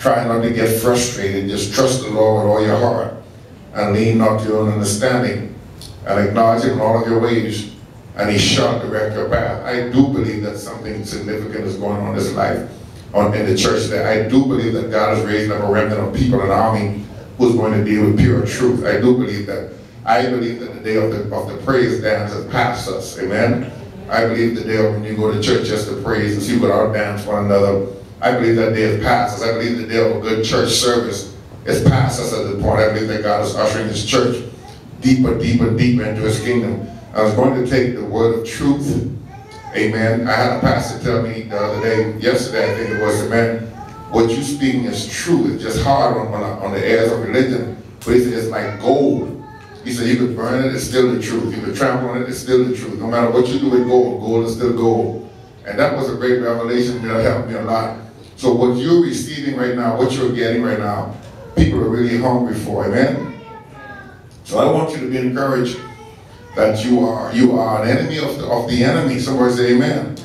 Try not to get frustrated. Just trust the Lord with all your heart and lean not to your own understanding and acknowledge him in all of your ways and he shall direct your path. I do believe that something significant is going on in this life on, in the church that I do believe that God is raising up a remnant of people, an army who's going to deal with pure truth. I do believe that. I believe that the day of the, of the praise dance has passed us. Amen. I believe the day when you go to church just to praise and see our dance one another. I believe that day has passed us. I believe the day of a good church service is past us at this point. I believe that God is ushering his church deeper, deeper, deeper into his kingdom. I was going to take the word of truth. Amen. I had a pastor tell me the other day, yesterday I think it was, man, what you speaking is true. It's just hard on, on, on the airs of religion. But he said it's like gold. He said you could burn it, it's still the truth. You could trample on it, it's still the truth. No matter what you do with gold, gold is still gold. And that was a great revelation that helped me a lot. So what you're receiving right now, what you're getting right now, people are really hungry for. Amen? So I want you to be encouraged that you are you are an enemy of the, of the enemy. Somebody say amen.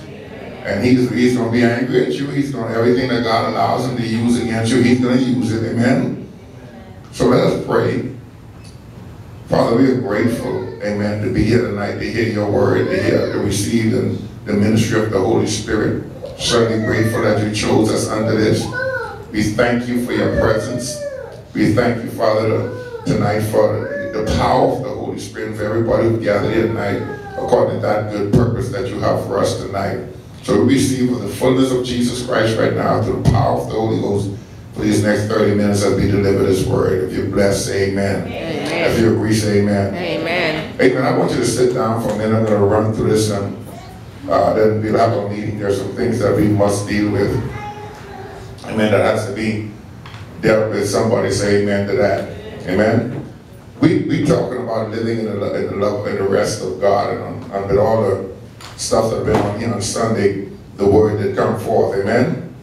And he's, he's going to be angry at you. He's going to, everything that God allows him to use against you, he's going to use it. Amen. So let us pray. Father, we are grateful, amen, to be here tonight, to hear your word, to hear, to receive the, the ministry of the Holy Spirit. Certainly grateful that you chose us under this. We thank you for your presence. We thank you, Father, tonight for the power of the Holy Spirit, for everybody who gathered here tonight, according to that good purpose that you have for us tonight. So we receive the fullness of Jesus Christ right now through the power of the Holy Ghost for these next 30 minutes as we deliver this word. If you're blessed, say amen. amen. If you agree, say amen. Amen. Amen. I want you to sit down for a minute. I'm going to run through this and uh, then we'll have a meeting. There's some things that we must deal with. Amen. That has to be dealt with. Somebody say amen to that. Amen. We we talking about living in the, in the love and the rest of God and, and with all the stuff that been on here on Sunday, the word that come forth. Amen.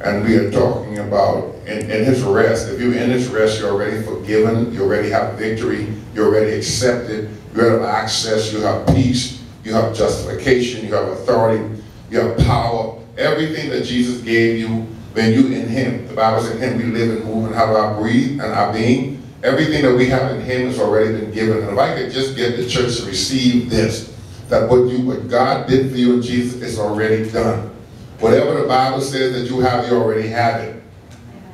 And we are talking about in, in his rest. If you're in his rest, you're already forgiven. You already have victory. You're already accepted. You have access. You have peace. You have justification. You have authority. You have power. Everything that Jesus gave you when you in him. The Bible says in him we live and move and have our breathe and our being. Everything that we have in him has already been given. And if I could just get the church to receive this, that what you what God did for you in Jesus is already done. Whatever the Bible says that you have, you already have it.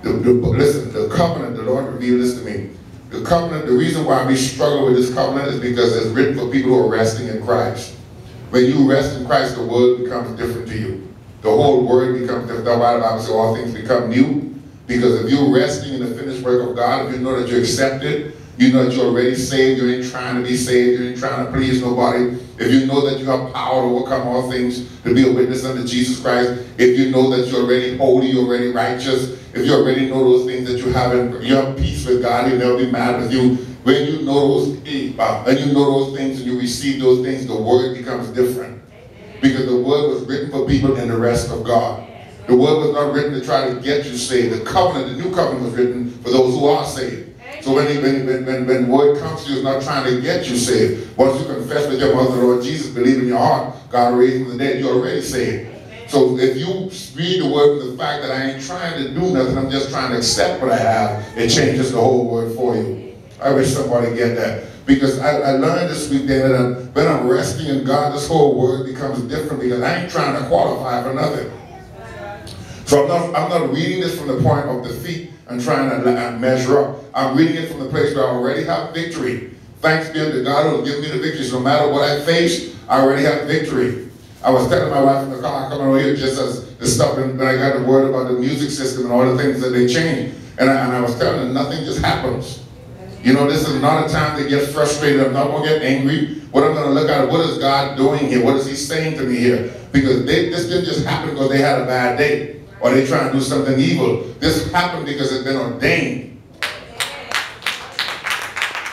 The, the, listen, the covenant, the Lord revealed this to me. The covenant, the reason why we struggle with this covenant is because it's written for people who are resting in Christ. When you rest in Christ, the world becomes different to you. The whole word becomes different. That's why the Bible says all things become new. Because if you're resting in the finished work of God, if you know that you're accepted, you know that you're already saved, you ain't trying to be saved, you ain't trying to please nobody. If you know that you have power to overcome all things, to be a witness unto Jesus Christ, if you know that you're already holy, you're already righteous, if you already know those things that you have, in, you have peace with God, He'll never be mad with you. When you know those, uh, when you know those things and you receive those things, the word becomes different. Because the word was written for people in the rest of God. The word was not written to try to get you saved. The covenant, the new covenant was written for those who are saved. So when, he, when, when, when word comes to you, it's not trying to get you saved. Once you confess with your mouth the Lord Jesus, believe in your heart, God raised from the dead, you're already saved. So if you read the word with the fact that I ain't trying to do nothing, I'm just trying to accept what I have, it changes the whole word for you. I wish somebody get that. Because I, I learned this week that when I'm resting in God, this whole word becomes different because I ain't trying to qualify for nothing. So I'm not, I'm not reading this from the point of defeat and trying to measure up. I'm reading it from the place where I already have victory. Thanks be unto God who will give me the victory. So no matter what I face, I already have victory. I was telling my wife in the car coming over here just as the stuff, and I got the word about the music system and all the things that they changed. And I, and I was telling her, nothing just happens. You know, this is not a time to get frustrated. I'm not going to get angry. What I'm going to look at, what is God doing here? What is he saying to me here? Because they, this didn't just happen because they had a bad day or they trying to do something evil. This happened because it's been ordained.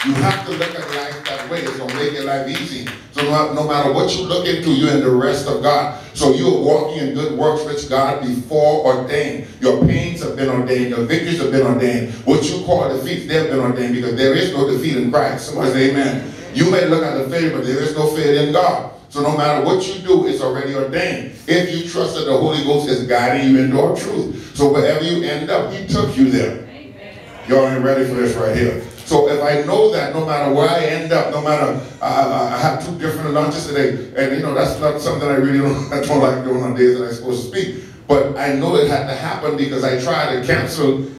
You have to look at life way. It's going to make your life easy. So no, no, matter what you look into, you're in the rest of God. So you're walking in good works which God before ordained. Your pains have been ordained. Your victories have been ordained. What you call defeats, they've been ordained because there is no defeat in Christ. Somebody say amen. You may look at the failure, but there is no failure in God. So no matter what you do, it's already ordained. If you trust that the Holy Ghost is guiding you into all truth. So wherever you end up, he took you there. Y'all ain't ready for this right here. So if I know that no matter where I end up, no matter, uh, I have two different lunches today, and you know, that's not something I really don't, I don't like doing on days that I'm supposed to speak. But I know it had to happen because I tried to cancel